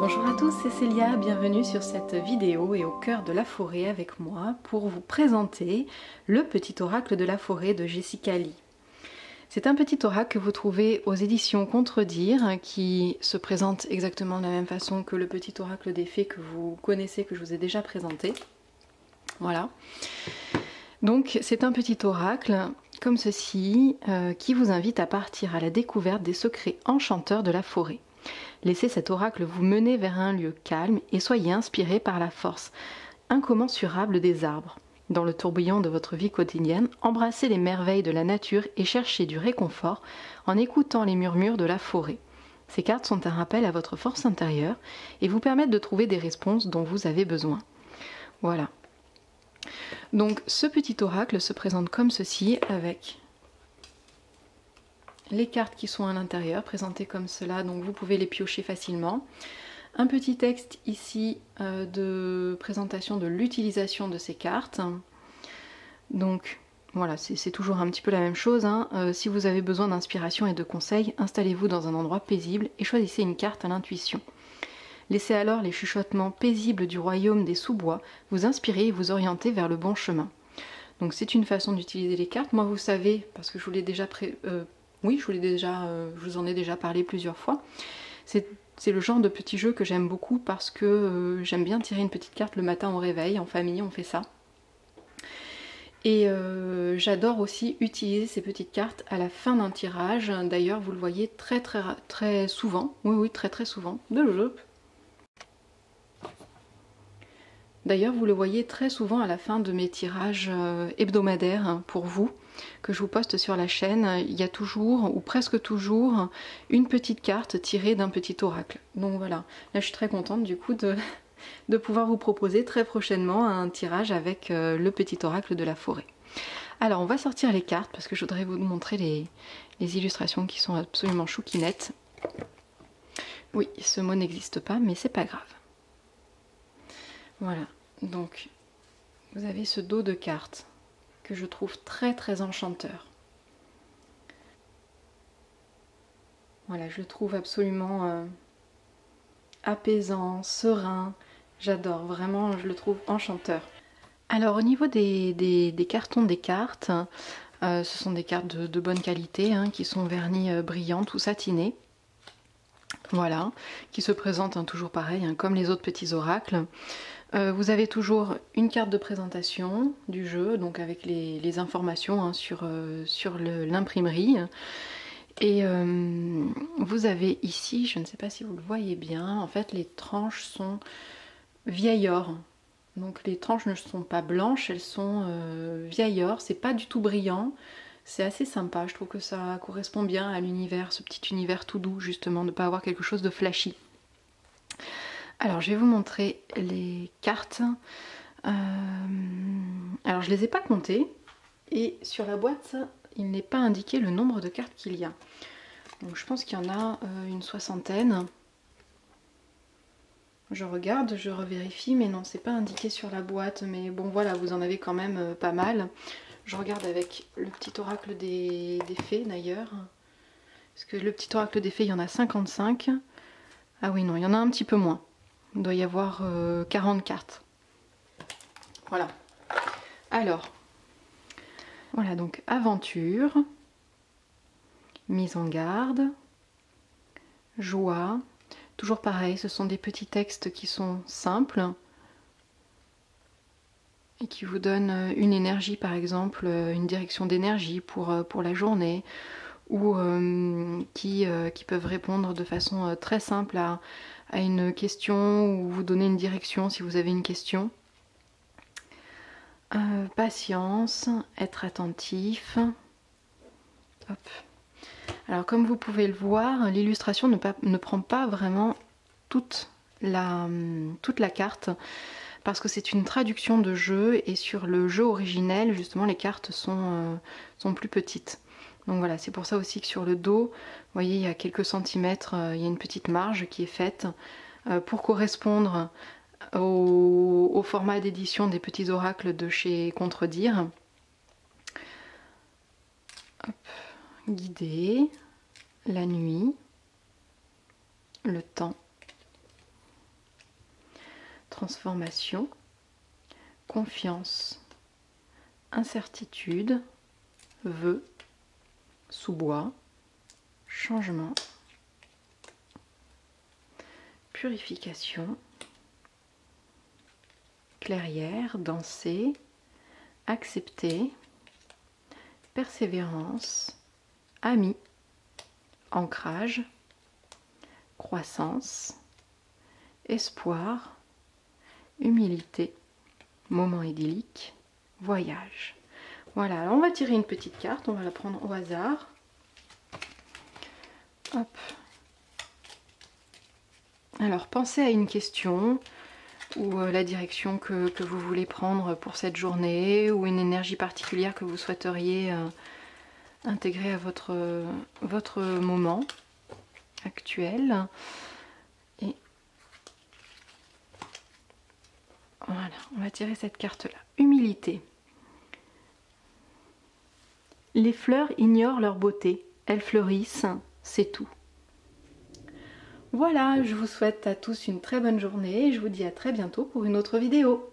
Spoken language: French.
Bonjour à tous, c'est Célia, bienvenue sur cette vidéo et au cœur de la forêt avec moi pour vous présenter le petit oracle de la forêt de Jessica Lee. C'est un petit oracle que vous trouvez aux éditions Contredire qui se présente exactement de la même façon que le petit oracle des fées que vous connaissez, que je vous ai déjà présenté. Voilà. Donc c'est un petit oracle comme ceci euh, qui vous invite à partir à la découverte des secrets enchanteurs de la forêt. Laissez cet oracle vous mener vers un lieu calme et soyez inspiré par la force incommensurable des arbres. Dans le tourbillon de votre vie quotidienne, embrassez les merveilles de la nature et cherchez du réconfort en écoutant les murmures de la forêt. Ces cartes sont un rappel à votre force intérieure et vous permettent de trouver des réponses dont vous avez besoin. Voilà. Donc ce petit oracle se présente comme ceci avec les cartes qui sont à l'intérieur, présentées comme cela, donc vous pouvez les piocher facilement. Un petit texte ici euh, de présentation de l'utilisation de ces cartes. Donc voilà, c'est toujours un petit peu la même chose. Hein. Euh, si vous avez besoin d'inspiration et de conseils, installez-vous dans un endroit paisible et choisissez une carte à l'intuition. Laissez alors les chuchotements paisibles du royaume des sous-bois vous inspirer et vous orienter vers le bon chemin. Donc c'est une façon d'utiliser les cartes. Moi vous savez, parce que je vous l'ai déjà pré euh, oui, je vous, déjà, euh, je vous en ai déjà parlé plusieurs fois. C'est le genre de petit jeu que j'aime beaucoup parce que euh, j'aime bien tirer une petite carte le matin au réveil, en famille on fait ça. Et euh, j'adore aussi utiliser ces petites cartes à la fin d'un tirage. D'ailleurs, vous le voyez très très très souvent. Oui, oui, très très souvent. D'ailleurs, vous le voyez très souvent à la fin de mes tirages hebdomadaires pour vous que je vous poste sur la chaîne, il y a toujours, ou presque toujours, une petite carte tirée d'un petit oracle. Donc voilà, là je suis très contente du coup de, pouvoir vous proposer très prochainement un tirage avec euh, le petit oracle de la forêt. Alors on va sortir les cartes parce que je voudrais vous montrer les, les illustrations qui sont absolument chouquinettes. Oui, ce mot n'existe pas, mais c'est pas grave. Voilà, donc vous avez ce dos de cartes je trouve très très enchanteur. Voilà, je le trouve absolument euh, apaisant, serein. J'adore, vraiment, je le trouve enchanteur. Alors au niveau des, cartons des cartes, euh, ce sont des cartes de, bonne qualité hein, qui sont vernies euh, brillantes ou satinées. Voilà, qui se présentent hein, toujours pareil, hein, comme les autres petits oracles. Euh, vous avez toujours une carte de présentation du jeu, donc avec les, informations hein, sur, euh, l'imprimerie. Et euh, vous avez ici, je ne sais pas si vous le voyez bien, en fait les tranches sont vieil or. Donc les tranches ne sont pas blanches, elles sont vieil or, c'est pas du tout brillant. C'est assez sympa, je trouve que ça correspond bien à l'univers, ce petit univers tout doux justement, de ne pas avoir quelque chose de flashy. Alors je vais vous montrer les cartes. Euh, alors je les ai pas comptées et sur la boîte il n'est pas indiqué le nombre de cartes qu'il y a. Donc je pense qu'il y en a euh, une soixantaine. Je regarde, je revérifie, mais non, c'est pas indiqué sur la boîte. Mais bon, voilà, vous en avez quand même euh, pas mal. Je regarde avec le petit oracle des, fées d'ailleurs. Parce que le petit oracle des fées, il y en a 55. Ah oui, non, il y en a un petit peu moins. Il doit y avoir 40 euh, cartes. Voilà. Alors, voilà donc aventure, mise en garde, joie. Toujours pareil, ce sont des petits textes qui sont simples et qui vous donnent une énergie par exemple, une direction d'énergie pour, euh, pour la journée ou euh, qui, qui, peuvent répondre de façon très simple à, à une question ou vous donner une direction si vous avez une question. Euh, patience, être attentif. Alors comme vous pouvez le voir, l'illustration ne, ne, prend pas vraiment toute la, toute la carte parce que c'est une traduction de jeu et sur le jeu originel justement les cartes sont, euh, sont plus petites. Donc voilà, c'est pour ça aussi que sur le dos, vous voyez, il y a quelques centimètres, euh, il y a une petite marge qui est faite euh, pour correspondre au, format d'édition des petits oracles de chez Contredire. Guider, la nuit, le temps, transformation, confiance, incertitude, vœux, sous-bois, changement, purification, clairière, danser, accepter, persévérance, ami, ancrage, croissance, espoir, humilité, moment idyllique, voyage. Voilà, on va tirer une petite carte, on va la prendre au hasard. Hop. Alors pensez à une question ou euh, la direction que, vous voulez prendre pour cette journée ou une énergie particulière que vous souhaiteriez euh, intégrer à votre, votre moment actuel. Voilà, on va tirer cette carte-là. Humilité. Les fleurs ignorent leur beauté, elles fleurissent, c'est tout. Voilà, je vous souhaite à tous une très bonne journée et je vous dis à très bientôt pour une autre vidéo.